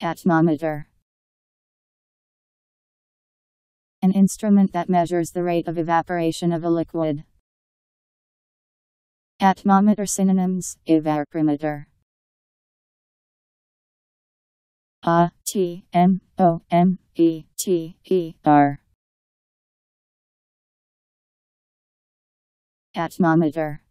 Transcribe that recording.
Atmometer. An instrument that measures the rate of evaporation of a liquid. Atmometer synonyms evaporimeter. A T M O M E T E R. Atmometer.